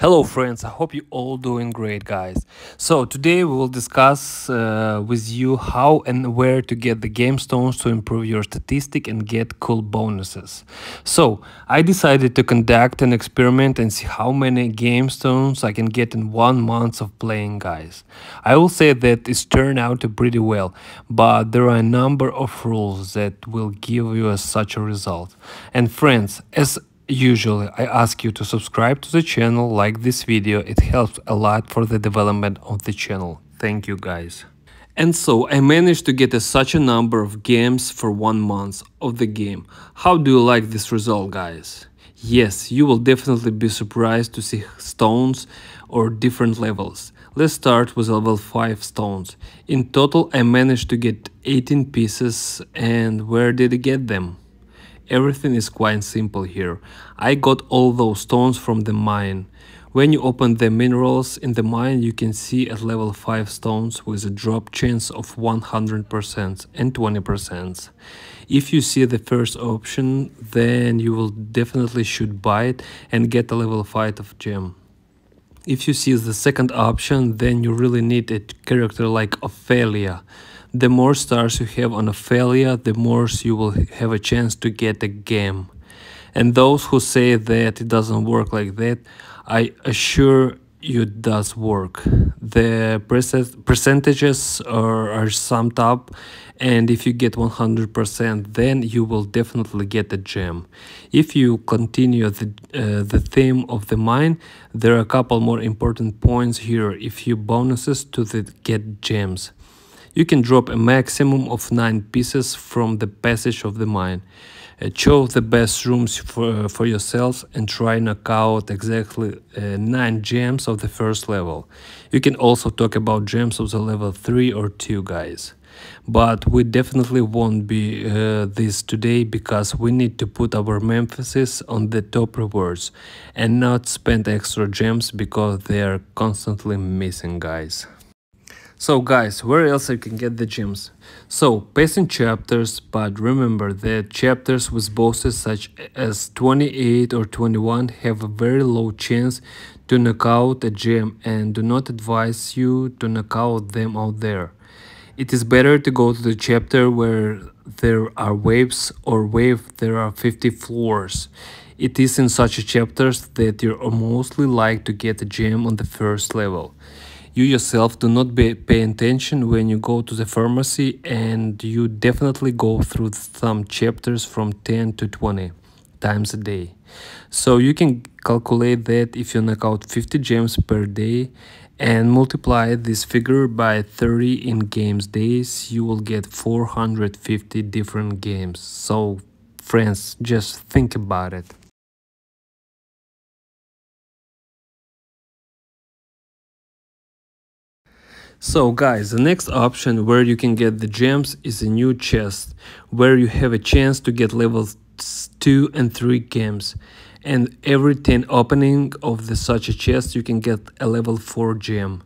Hello friends, I hope you all doing great guys. So today we will discuss uh, with you how and where to get the game stones to improve your statistic and get cool bonuses. So I decided to conduct an experiment and see how many game stones I can get in one month of playing guys. I will say that it's turned out pretty well, but there are a number of rules that will give you a, such a result. And friends, as Usually, I ask you to subscribe to the channel, like this video, it helps a lot for the development of the channel. Thank you guys. And so I managed to get a, such a number of games for one month of the game. How do you like this result guys? Yes, you will definitely be surprised to see stones or different levels. Let's start with level 5 stones. In total I managed to get 18 pieces and where did I get them? Everything is quite simple here. I got all those stones from the mine. When you open the minerals in the mine, you can see at level 5 stones with a drop chance of 100% and 20%. If you see the first option, then you will definitely should buy it and get a level 5 of gem. If you see the second option, then you really need a character like Ophelia the more stars you have on Ophelia, the more you will have a chance to get a game. And those who say that it doesn't work like that, I assure you it does work. The percentages are, are summed up and if you get 100% then you will definitely get a gem. If you continue the, uh, the theme of the mine, there are a couple more important points here if you bonuses to the get gems. You can drop a maximum of 9 pieces from the passage of the mine. Uh, choose the best rooms for, uh, for yourselves and try knock out exactly uh, 9 gems of the first level. You can also talk about gems of the level 3 or 2 guys. But we definitely won't be uh, this today because we need to put our emphasis on the top rewards and not spend extra gems because they are constantly missing guys. So guys, where else I can get the gems? So, passing chapters, but remember that chapters with bosses such as 28 or 21 have a very low chance to knock out a gem and do not advise you to knock out them out there. It is better to go to the chapter where there are waves or wave there are 50 floors. It is in such chapters that you are mostly like to get a gem on the first level you yourself do not be, pay attention when you go to the pharmacy and you definitely go through some chapters from 10 to 20 times a day. So you can calculate that if you knock out 50 gems per day and multiply this figure by 30 in games days, you will get 450 different games. So friends, just think about it. So guys, the next option where you can get the gems is a new chest, where you have a chance to get levels 2 and 3 gems. And every 10 opening of the such a chest you can get a level 4 gem.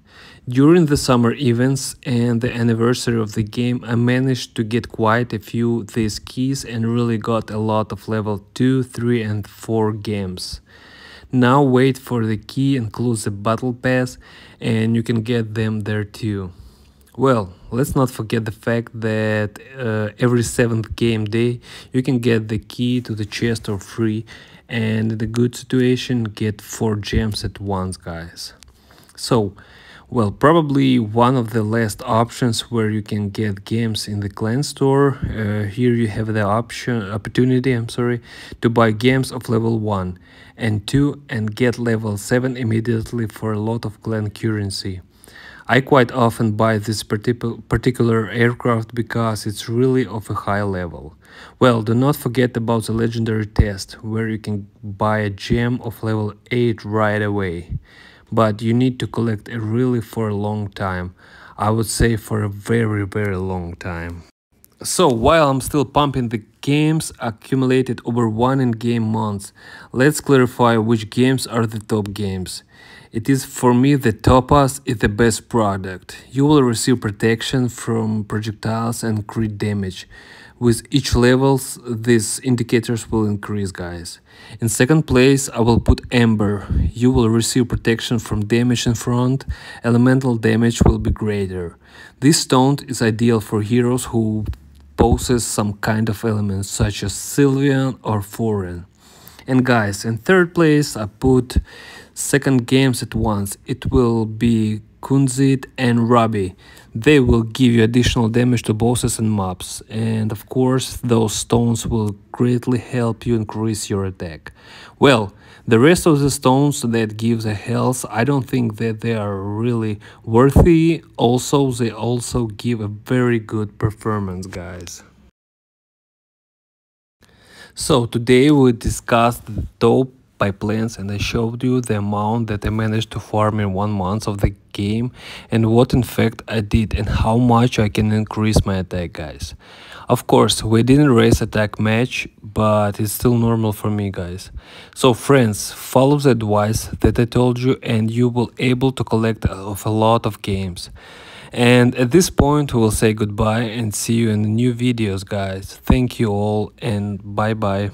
During the summer events and the anniversary of the game I managed to get quite a few these keys and really got a lot of level 2, 3 and 4 games. Now wait for the key and close the battle pass and you can get them there too. Well, let's not forget the fact that uh, every 7th game day you can get the key to the chest for free and in the good situation get 4 gems at once guys. So, well, probably one of the last options where you can get games in the clan store. Uh, here you have the option opportunity, I'm sorry, to buy games of level 1 and 2 and get level 7 immediately for a lot of clan currency. I quite often buy this particular aircraft because it's really of a high level. Well, do not forget about the legendary test, where you can buy a gem of level 8 right away. But you need to collect it really for a long time. I would say for a very very long time. So while I'm still pumping the games accumulated over one in-game months, let's clarify which games are the top games. It is for me the Topaz is the best product. You will receive protection from projectiles and crit damage, with each levels these indicators will increase guys. In second place i will put ember you will receive protection from damage in front. Elemental damage will be greater. This stone is ideal for heroes who possess some kind of elements such as sylvan or Phoren. And guys in third place i put second games at once. It will be Kunzite and Ruby. They will give you additional damage to bosses and mobs, and of course, those stones will greatly help you increase your attack. Well, the rest of the stones that gives a health, I don't think that they are really worthy. Also, they also give a very good performance, guys. So today we discussed the top plans and I showed you the amount that I managed to farm in one month of the game and what in fact I did and how much I can increase my attack guys. Of course we didn't race attack match but it's still normal for me guys. So friends follow the advice that I told you and you will able to collect of a lot of games. And at this point we will say goodbye and see you in the new videos guys. Thank you all and bye bye.